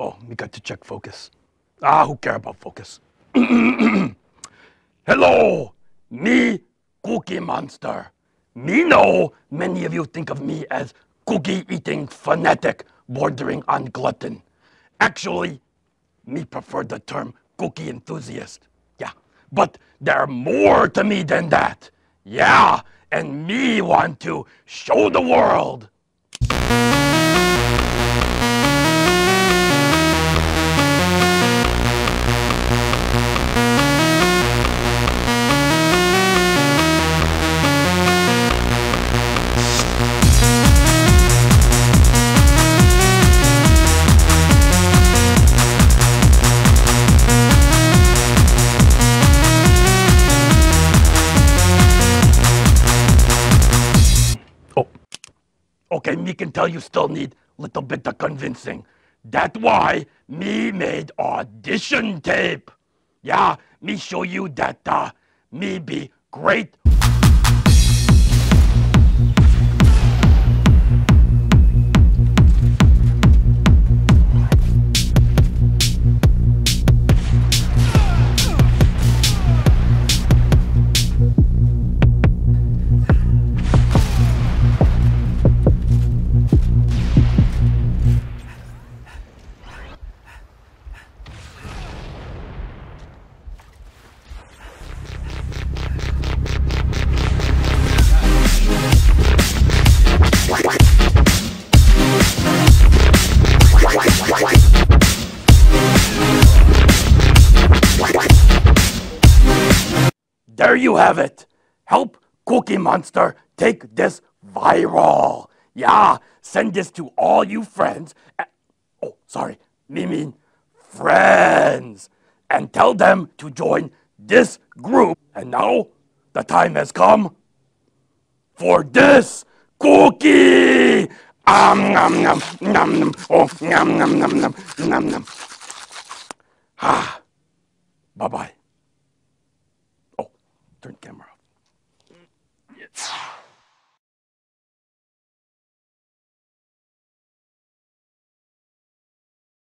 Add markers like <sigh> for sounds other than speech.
Oh, we got to check focus. Ah, who care about focus? <clears throat> Hello, me, Cookie Monster. Me know many of you think of me as cookie eating fanatic bordering on glutton. Actually, me prefer the term cookie enthusiast. Yeah, but there more to me than that. Yeah, and me want to show the world. Okay, me can tell you still need little bit of convincing. That's why me made audition tape. Yeah, me show you that uh, me be great. There you have it. Help Cookie Monster take this viral. Yeah, send this to all you friends. oh, sorry, me mean friends. And tell them to join this group. And now the time has come for this cookie. Um, nom, nom, nom, nom. Oh, nom, nom, nom, nom, nom, nom. Ah, bye bye. Oh, turn camera off. Yes.